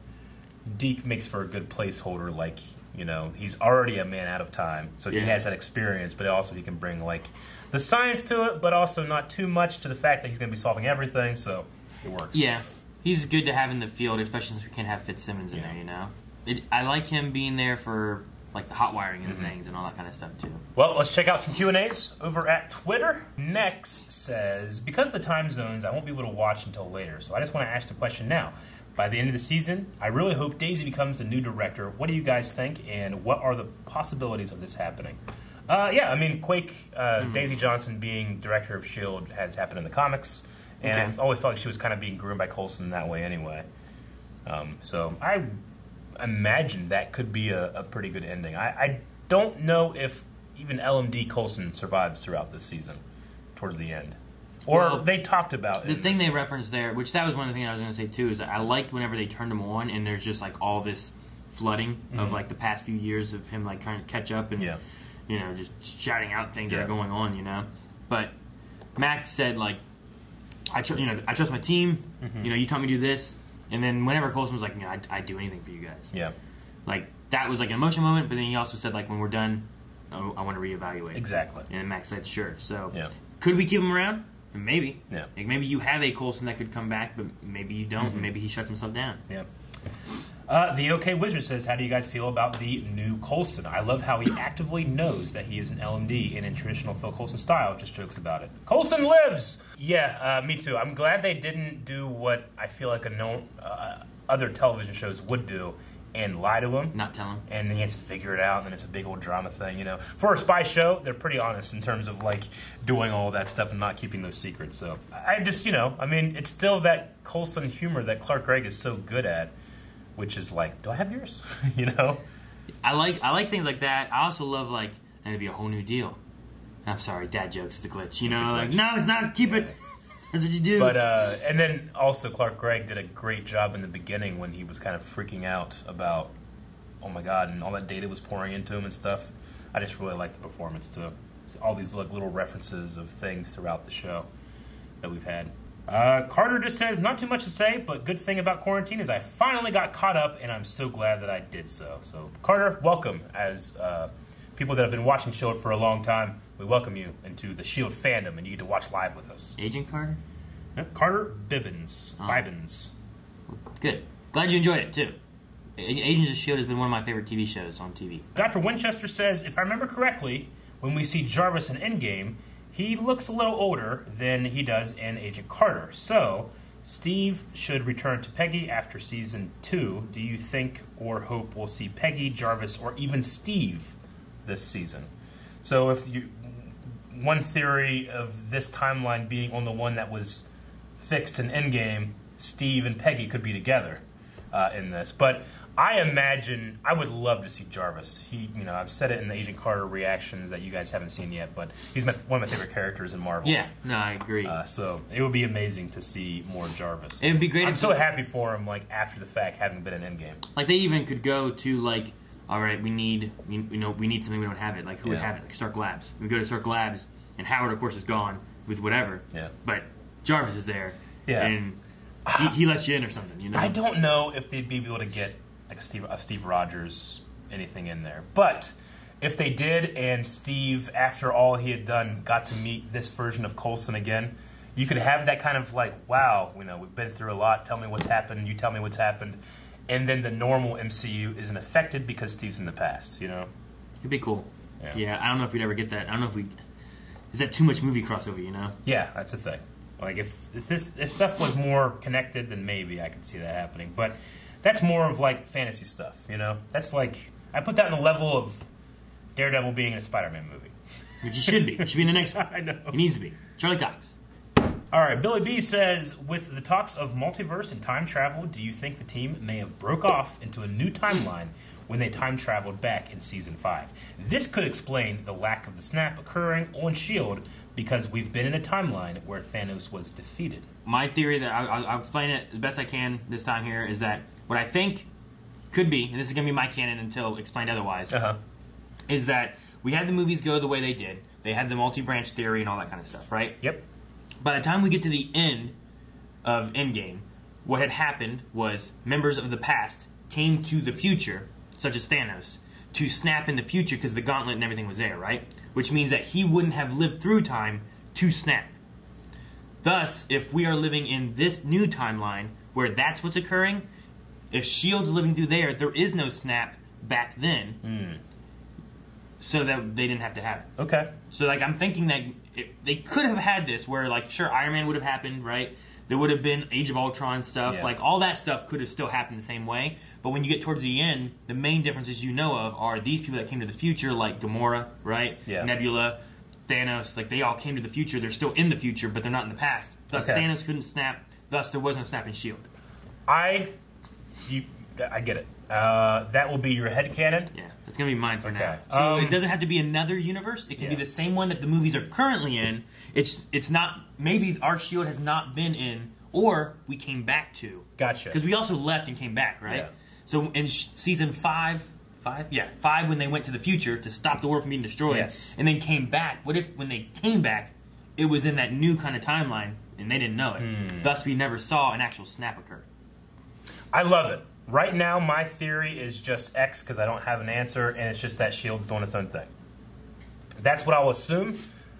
Deke makes for a good placeholder. Like you know, he's already a man out of time, so he has that experience, but also he can bring like the science to it, but also not too much to the fact that he's going to be solving everything. So it works. Yeah, he's good to have in the field, especially since we can't have Fitzsimmons in Yeah. there. You know, it, I like him being there for like the hot wiring and things and all that kind of stuff too. Well, let's check out some Q and A's over at Twitter. Next says because of the time zones, I won't be able to watch until later. So I just want to ask the question now. By the end of the season, I really hope Daisy becomes the new director. What do you guys think, and what are the possibilities of this happening? Uh, yeah, I mean, Quake, uh, Daisy Johnson being director of Shield has happened in the comics, and Okay. I've always felt like she was kind of being groomed by Coulson that way anyway. Um, so I imagine that could be a, a pretty good ending. I, I don't know if even LMD Coulson survives throughout this season, towards the end, or Well, they talked about The thing they one. referenced there, which that was one of the things I was going to say too, is that I liked whenever they turned him on and there's just like all this flooding of Mhm. like the past few years of him like trying to catch up and Yeah. you know, just shouting out things that are going on, you know. But Max said like, I tr- you know I trust my team. Mhm. You know, you taught me to do this, and then whenever Coulson was like, you know, I'd, I'd do anything for you guys. Yeah. Like that was like an emotional moment, but then he also said like, when we're done, I, I want to reevaluate. Exactly. And Max said sure. So Yeah. could we keep him around? Maybe. Yeah. Like maybe you have a Coulson that could come back, but maybe you don't. Mhm. Maybe he shuts himself down. Yeah. Uh, the OK Wizard says, "How do you guys feel about the new Coulson? I love how he <clears throat> actively knows that he is an LMD and in traditional Phil Coulson style, just jokes about it. Coulson lives. Yeah, uh, me too. I'm glad they didn't do what I feel like a known uh, other television shows would do." And lie to him, not tell him, and then he has to figure it out, and then it's a big old drama thing. You know, for a spy show, they're pretty honest in terms of like doing all that stuff and not keeping those secrets. So I just, you know, I mean, it's still that Coulson humor that Clark Gregg is so good at which is like, do I have yours? <laughs> you know? I like I like things like that. I also love like and it'd be a whole new deal. I'm sorry, dad jokes is a glitch. You know, a like glitch. no, it's not. Keep it. That's what you do. But uh, and then also Clark Gregg did a great job in the beginning when he was kind of freaking out about, oh my god, and all that data was pouring into him and stuff. I just really liked the performance too. All these like little references of things throughout the show that we've had. Uh, Carter just says, not too much to say, but good thing about quarantine is I finally got caught up, and I'm so glad that I did so. So, Carter, welcome. As uh, people that have been watching Shield for a long time, we welcome you into the Shield fandom, and you get to watch live with us. Agent Carter. Yep, Carter Bibbins. Oh. Bibbins. Good. Glad you enjoyed it too. Agents of Shield has been one of my favorite TV shows on TV. Dr. Winchester says, if I remember correctly, when we see Jarvis in Endgame, he looks a little older than he does in Agent Carter. So, Steve should return to Peggy after season two. Do you think or hope we'll see Peggy, Jarvis, or even Steve this season? So, if you. One theory of this timeline being on the one that was fixed in Endgame, Steve and Peggy could be together uh, in this. But I imagine I would love to see Jarvis. He, you know, I've said it in the Agent Carter reactions that you guys haven't seen yet, but he's my, one of my favorite characters in Marvel. Yeah, no, I agree. Uh, so it would be amazing to see more Jarvis. It would be great I'm so happy for him, like after the fact, having been in Endgame. Like they even could go to like, all right, we need you you know we need something we don't have it. Like who would have it? Like Stark Labs. We go to Stark Labs, and Howard of course is gone with whatever. Yeah. But Jarvis is there. Yeah. And he, he lets you in or something. You know. I don't know if they'd be able to get Steve, a Steve Rogers anything in there, but if they did, and Steve, after all he had done, got to meet this version of Coulson again, you could have that kind of like, wow, you know, we've been through a lot. Tell me what's happened. You tell me what's happened, and then the normal MCU isn't affected because Steve's in the past. You know, It'd be cool. Yeah. Yeah. I don't know if we'd ever get that. I don't know if we. Is that too much movie crossover? You know. Yeah, that's the thing. Like if, if this if stuff was more connected, then maybe I could see that happening. But that's more of like fantasy stuff, you know. That's like I put that in the level of Daredevil being in a Spider-Man movie. Which he should be. He should be in the next <laughs> one. I know. He needs to be. Charlie Cox. All right, Billy B says, with the talks of multiverse and time travel, do you think the team may have broke off into a new timeline when they time traveled back in season five? This could explain the lack of the snap occurring on Shield because we've been in a timeline where Thanos was defeated. My theory that I'll, I'll- I'll explain it the best I can this time here is that what I think could be, and this is going to be my canon until explained otherwise, Uh-huh. is that we had the movies go the way they did. They had the multi-branch theory and all that kind of stuff, right? Yep. By the time we get to the end of Endgame, what had happened was members of the past came to the future, such as Thanos, to snap in the future because the gauntlet and everything was there, right? Which means that he wouldn't have lived through time to snap. Thus, if we are living in this new timeline where that's what's occurring, if Shield's living through there, there is no snap back then, hmm. so that they didn't have to have it. Okay. So, like, I'm thinking that it, they could have had this where, like, sure, Iron Man would have happened, right? There would have been Age of Ultron stuff, Yeah. like all that stuff could have still happened the same way. But when you get towards the end, the main differences you know of are these people that came to the future, like Gamora, right? Yeah. Nebula, Thanos, like they all came to the future. They're still in the future, but they're not in the past. Thus, Okay. Thanos couldn't snap. Thus, there wasn't a snap in Shield. I, you, I get it. Uh, that will be your headcanon. Yeah, it's gonna be mine for Okay. now. So Um, it doesn't have to be another universe. It can be the same one that the movies are currently in. It's it's not. Maybe our Shield has not been in, or we came back to. Gotcha. Because we also left and came back, right? Yeah. So in sh- season five, five, yeah, five when they went to the future to stop the world from being destroyed, Yes. and then came back. What if when they came back, it was in that new kind of timeline and they didn't know it? Hmm. Thus, we never saw an actual snap occur. I love it. Right now, my theory is just X because I don't have an answer, and it's just that Shield's doing its own thing. That's what I'll assume.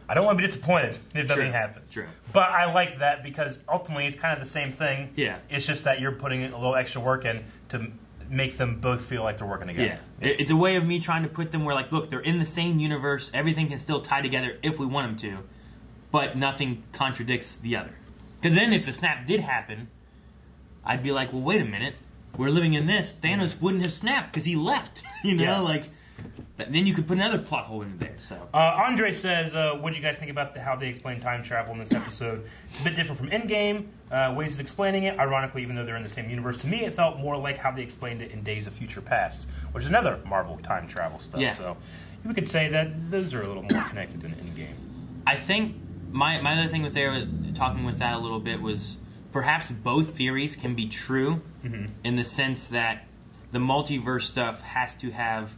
I don't want to be disappointed if nothing happens. True. But I like that because ultimately it's kind of the same thing. Yeah. It's just that you're putting a little extra work in to make them both feel like they're working together. Yeah. It- It's a way of me trying to put them where, like, look, they're in the same universe. Everything can still tie together if we want them to, but nothing contradicts the other. Because then, if the snap did happen, I'd be like, well, wait a minute. We're living in this. Thanos wouldn't have snapped because he left. <laughs> You know, Yeah. like. But then you could put another plot hole in there. So Uh, Andre says, uh, "What do you guys think about the, how they explain time travel in this episode? It's a bit different from Endgame uh, ways of explaining it. Ironically, even though they're in the same universe, to me it felt more like how they explained it in Days of Future Past, which is another Marvel time travel stuff. Yeah. So we could say that those are a little more connected than Endgame. I think my my other thing with there talking with that a little bit was perhaps both theories can be true in the sense that the multiverse stuff has to have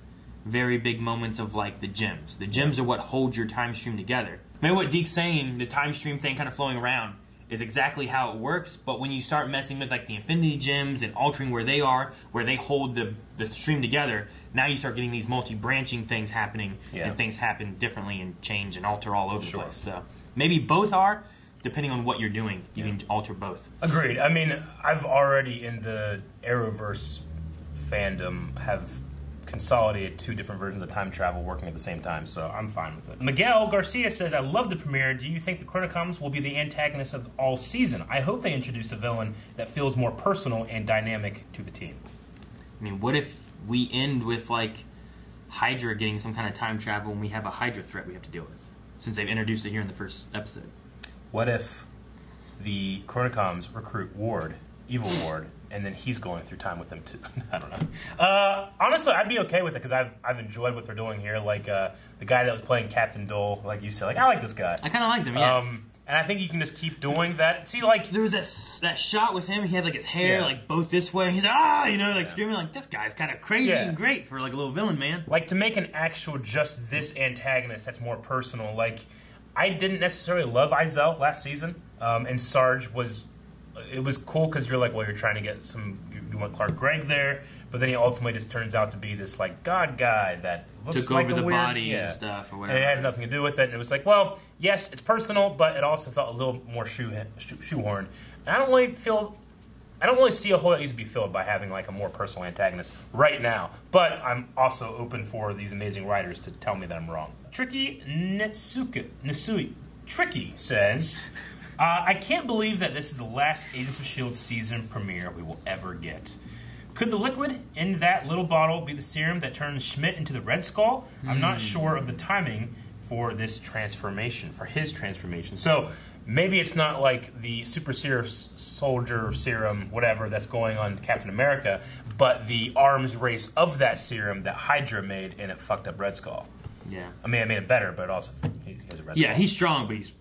very big moments of like the gems. The gems are what hold your time stream together. Maybe what Deke's saying, the time stream thing kind of flowing around, is exactly how it works. But when you start messing with like the infinity gems and altering where they are, where they hold the the stream together, now you start getting these multi branching things happening, Yeah. and things happen differently and change and alter all over Sure. the place. So maybe both are, depending on what you're doing. You can alter both. Agreed. I mean, I've already in the Arrowverse fandom have consolidated two different versions of time travel working at the same time, so I'm fine with it. Miguel Garcia says, I love the premiere. Do you think the Chronicoms will be the antagonist of all season? I hope they introduce a villain that feels more personal and dynamic to the team. I mean, what if we end with like Hydra getting some kind of time travel and we have a Hydra threat we have to deal with? Since they've introduced it here in the first episode. What if the Chronicoms recruit Ward, Evil Ward, and then he's going through time with them too? <laughs> I don't know. Uh, honestly, I'd be okay with it because I've, I've enjoyed what they're doing here. Like uh, the guy that was playing Captain Dole, like you said, like I like this guy. I kind of liked him, yeah. Um, and I think you can just keep doing that. See, like there was that that shot with him. He had like his hair Yeah. like both this way. He's like ah, you know, like screaming like this guy's kind of crazy Yeah. and great for like a little villain man. like to make an actual just this antagonist that's more personal. Like I didn't necessarily love Izel last season, um, and Sarge was. It was cool because you're like, well, you're trying to get some. You, you want Clark Gregg there, but then he ultimately just turns out to be this like God guy that looks Took like over a the weird- body yeah. and stuff or And whatever. it has nothing to do with it. And it was like, well, yes, it's personal, but it also felt a little more shoe shoe- shoehorned. And I don't really feel I don't really see a hole that needs to be filled by having like a more personal antagonist right now. But I'm also open for these amazing writers to tell me that I'm wrong. Tricky Netsuke Nisui Tricky says, uh, I can't believe that this is the last Agents of Shield season premiere we will ever get. Could the liquid in that little bottle be the serum that turns Schmidt into the Red Skull? I'm not Hmm. sure of the timing for this transformation, for his transformation. So maybe it's not like the super ser- soldier serum, whatever, that's going on Captain America, but the arms race of that serum that Hydra made and it fucked up Red Skull. Yeah. I mean, it made it better, but it also he has a Red Yeah, Skull. he's strong, but he's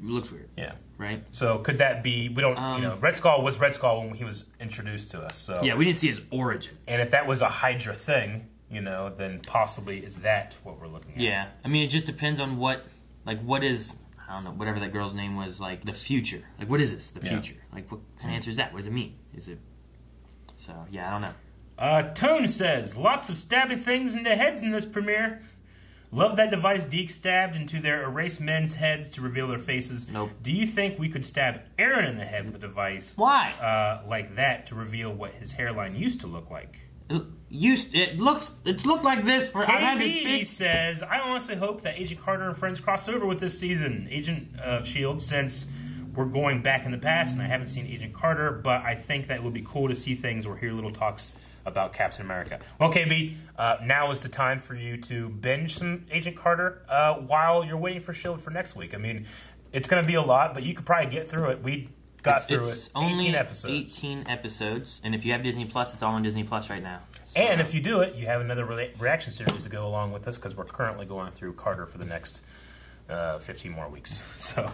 he looks weird. Yeah. Right. So could that be? We don't. Um, you know, Red Skull was Red Skull when he was introduced to us. So Yeah, we didn't see his origin. And if that was a Hydra thing, you know, then possibly is that what we're looking at? Yeah, I mean, it just depends on what, like, what is I don't know, whatever that girl's name was, like the future. Like, what is this? The Yeah. future. Like, what kind of answer is that? What does it mean? Is it? So yeah, I don't know. Uh, Tone says lots of stabby things into heads in this premiere. Love that device Deke stabbed into their erased men's heads to reveal their faces. Nope. Do you think we could stab Aaron in the head with a device? Why? Uh, like that to reveal what his hairline used to look like. Used it looks it looked like this for I had this KB big says, I honestly hope that Agent Carter and friends cross over with this season, Agent of S.H.I.E.L.D., since we're going back in the past and I haven't seen Agent Carter, but I think that it would be cool to see things or hear little talks about Captain America. Well, KB, uh, now is the time for you to binge some Agent Carter uh, while you're waiting for S.H.I.E.L.D. for next week. I mean, it's going to be a lot, but you could probably get through it. We got it's, through it's it. only 18 episodes. 18 episodes, and if you have Disney Plus, it's all on Disney Plus right now. And if you do it, you have another re- reaction series to go along with this because we're currently going through Carter for the next uh, 15 more weeks. <laughs> So,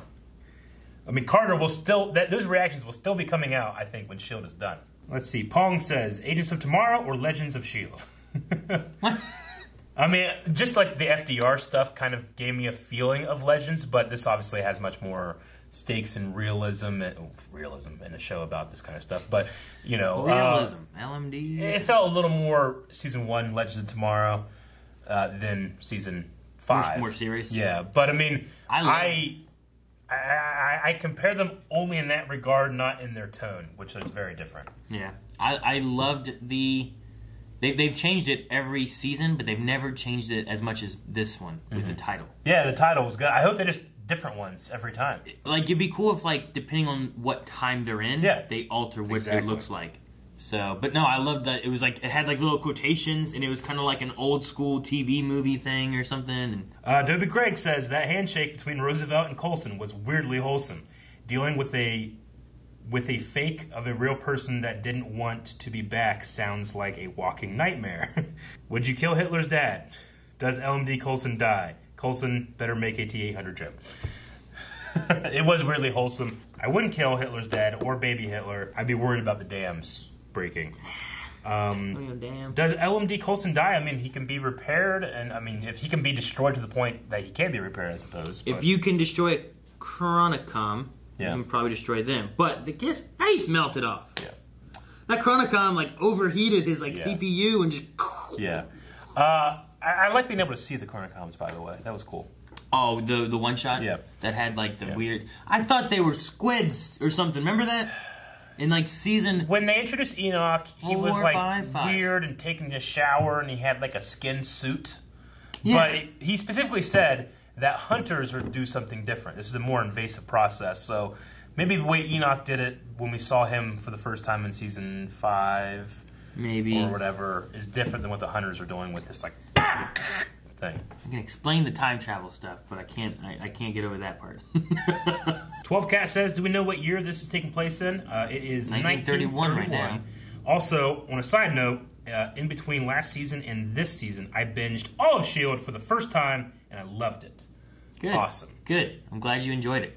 I mean, Carter will still, that, those reactions will still be coming out, I think, when S.H.I.E.L.D. is done. Let's see. Pong says Agents of Tomorrow or Legends of S.H.I.E.L.D.? <laughs> I mean, just like the FDR stuff kind of gave me a feeling of Legends, but this obviously has much more stakes and realism and oh, realism in a show about this kind of stuff. But you know, uh, Realism, LMD. it felt a little more season one Legends of Tomorrow uh, than season five. more serious? Yeah, but I mean, I I I, I, I compare them only in that regard, not in their tone, which is very different. Yeah, I, I loved the. They, they've changed it every season, but they've never changed it as much as this one with the Mm-hmm. title. Yeah, the title was good. I hope they just different ones every time. Like it'd be cool if, like, depending on what time they're in, Yeah. they alter what Exactly. it looks like. So, but no, I loved that it was like it had like little quotations, and it was kind of like an old school TV movie thing or something. Uh, Dobie Craig says that handshake between Roosevelt and Coulson was weirdly wholesome, dealing with a with a fake of a real person that didn't want to be back sounds like a walking nightmare. <laughs> Would you kill Hitler's dad? Does LMD Coulson die? Coulson better make a T800 joke. <laughs> it was weirdly wholesome. I wouldn't kill Hitler's dad or baby Hitler. I'd be worried about the dams breaking. Um, oh damn. does LMD Coulson die? I mean, he can be repaired, and I mean, if he can be destroyed to the point that he can be repaired, I suppose. If but- you can destroy Chronicom, Yeah. you can probably destroy them. But the his face melted off. Yeah. That Chronicom like overheated his like Yeah. CPU and just yeah, uh, I, I like being able to see the Chronicoms. By the way, that was cool. Oh, the the one shot. Yeah. That had like the weird. I thought they were squids or something. Remember that? In like season when they introduced Enoch, he was like five, five. weird and taking a shower, and he had like a skin suit. Yeah. But he specifically said that hunters would do something different. This is a more invasive process. So maybe the way Enoch did it when we saw him for the first time in season five, Maybe. or whatever, is different than what the hunters are doing with this like thing. I can explain the time travel stuff, but I can't. I, I can't get over that part. <laughs> 12 Cat says, Do we know what year this is taking place in? Uh, it is 1931 right 1931. Also, on a side note, uh, in between last season and this season, I binged all of S.H.I.E.L.D. for the first time, and I loved it. Good. Awesome. Good. I'm glad you enjoyed it.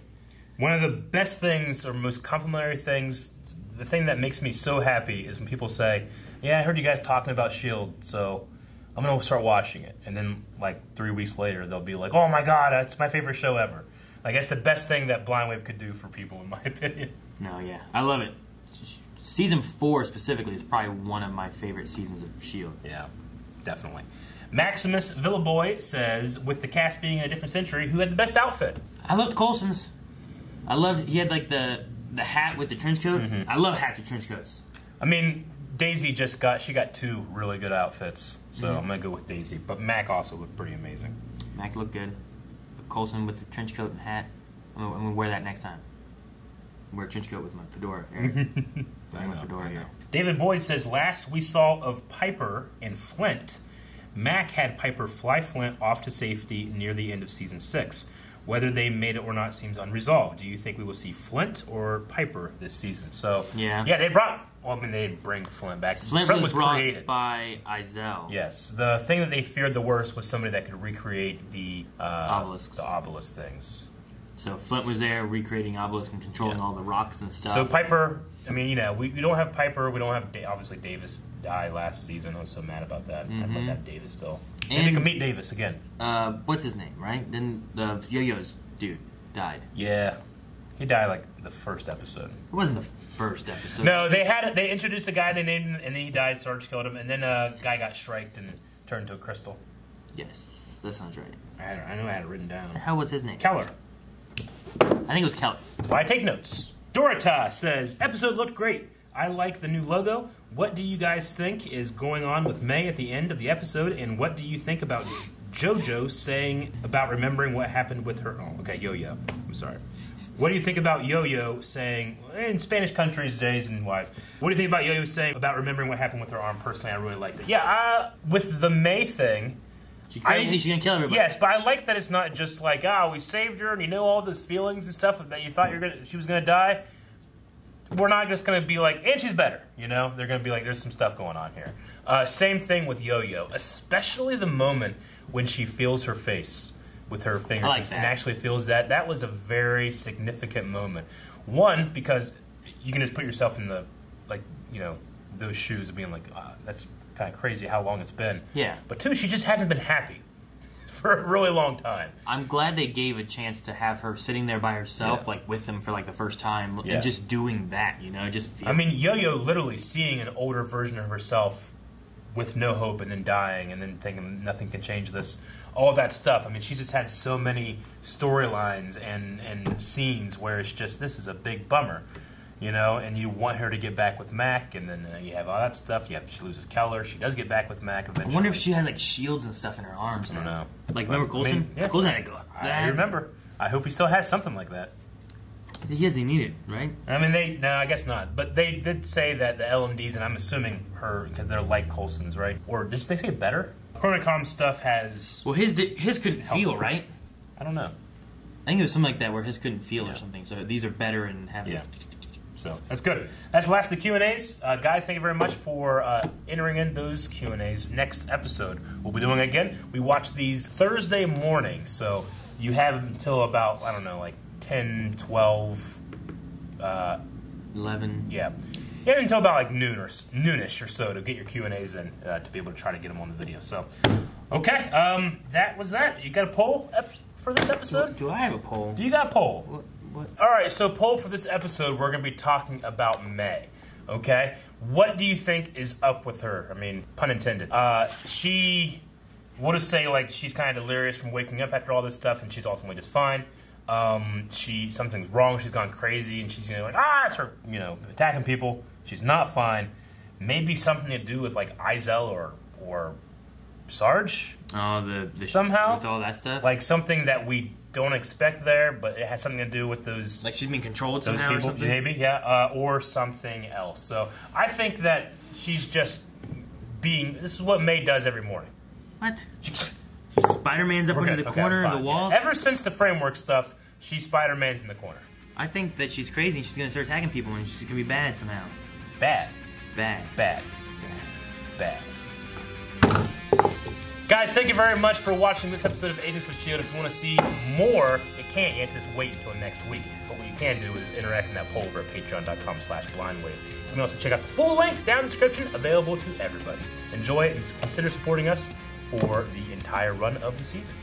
One of the best things, or most complimentary things, the thing that makes me so happy is when people say, Yeah, I heard you guys talking about S.H.I.E.L.D., so I'm to start watching it. And then, like, three weeks later, they'll be like, Oh my god, it's my favorite show ever. Like, that's the best thing that Blind Wave could do for people, in my <laughs> opinion. No, yeah, I love it. Season four specifically is probably one of my favorite seasons of Shield. Yeah, definitely. Maximus Villaboy says, with the cast being in a different century, who had the best outfit? I loved Coulson's. I loved he had like the the hat with the trench coat. Mm-hmm. I love hats with trench coats. I mean, Daisy just got she got two really good outfits, so Mhm. I'm gonna go with Daisy. But Mack also looked pretty amazing. Mack looked good. But Coulson with the trench coat and hat. I'm gonna, I'm gonna wear that next time. Wear a trench coat with my fedora. <laughs> I know, fedora I know. David Boyd says, last we saw of Piper and Flint, Mack had Piper fly Flint off to safety near the end of season six. Whether they made it or not seems unresolved. Do you think we will see Flint or Piper this season? So Yeah. yeah, they brought. Well, I mean, they didn't bring Flint back. Flint, was, brought created. by Izel. Yes, the thing that they feared the worst was somebody that could recreate the uh, Obelisks. the obelisk things. So Flint was there recreating obelisk and controlling all the rocks and stuff. So Piper, I mean, you know, we, we don't have Piper. We don't have da- obviously Davis died last season. I was so mad about that. I'd love to have Davis still. And, And- can meet Davis again. uh, what's his name? Right? Then the Yo-Yo's dude died. Yeah, he died like the first episode. It wasn't the first episode. No, they had they introduced a guy they named him, and then he died. Sarge killed him, and then a guy got striked and turned into a crystal. Yes, that sounds right. I, had, I know I had it written down. How was his name? Keller. I think it was Keller. That's why I take notes. Dorita says, episode looked great. I like the new logo. What do you guys think is going on with May at the end of the episode? And what do you think about JoJo saying about remembering what happened with her? Oh, okay, Yo Yo. I'm sorry. What do you think about Yo Yo saying, in Spanish countries, days and wise, what do you think about Yo Yo saying about remembering what happened with her arm? Personally, I really liked it. Yeah, uh, with the May thing, She's crazy. she's gonna kill everybody. Yes, but I like that it's not just like, ah, we saved her, and you know all those feelings and stuff that you thought you're gonna, she was gonna die. We're not just gonna be like, and she's better. You know, they're gonna be like, there's some stuff going on here. Uh, same thing with Yo-Yo, especially the moment when she feels her face with her fingertips and actually feels that. That was a very significant moment. One because you can just put yourself in the like, you know, those shoes of being like, ah, that's kind of crazy how long it's been. Yeah. But two, she just hasn't been happy <laughs> for a really long time. I'm glad they gave a chance to have her sitting there by herself, Yeah. like with them for like the first time, Yeah. and just doing that. You know, just I mean, Yo-Yo literally seeing an older version of herself with no hope and then dying and then thinking nothing can change this. All that stuff. I mean, she just had so many storylines and, and scenes where it's just, this is a big bummer, you know? And you want her to get back with Mack, and then uh, you have all that stuff. You have, she loses Keller. She does get back with Mack eventually. I wonder if she has like shields and stuff in her arms. I don't know. Like remember I mean, Coulson? yeah. Coulson had to go. I remember. I hope he still has something like that. He doesn't need it, right? I mean, they no, I guess not. But they did say that the LMDs, and I'm assuming her because they're like Coulson's, right? Or did they say better? Chronicom stuff has. Well, his di- his couldn't feel, right? I don't know. I think it was something like that where his couldn't feel or something. So these are better and have Yeah. So that's good. That's the last of the Q and A's, uh, guys. Thank you very much for uh, entering in those Q and A's. Next episode, we'll be doing again. We watch these Thursday morning, so you have until about I don't know, like 10, 12, uh, 11. Yeah, you have until about like noon or noonish or so to get your Q and A's in uh, to be able to try to get them on the video. So, okay, um, that was that. You got a poll for this episode? Do I have a poll? Do you got a poll? What? What? All right, so poll for this episode, we're going to be talking about May. Okay, what do you think is up with her? I mean, pun intended. Uh, she, we'll just say like she's kind of delirious from waking up after all this stuff, and she's ultimately just fine. Um, she something's wrong. She's gone crazy, and she's you know, like ah, it's her, you know, attacking people. She's not fine. Maybe something to do with like Izel or or Sarge Oh, the, the somehow with all that stuff. like something that we don't expect there, but it has something to do with those like she's being controlled those somehow or people, something. maybe, yeah, uh, or something else. So I think that she's just being. This is what May does every morning. What? Spider Man's up We're into the Okay, corner I'm of the fine. walls. Ever since the framework stuff, she Spider Man's in the corner. I think that she's crazy and she's gonna start attacking people and she's gonna be bad somehow. Bad, Bad. bad, bad. Guys, thank you very much for watching this episode of Agents of S.H.I.E.L.D. If you want to see more, you can't. You have to just wait until next week. But what you can do is interact in that poll over at patreon.com slash blindwave. You can also check out the full link down in the description, available to everybody. Enjoy it and consider supporting us for the entire run of the season.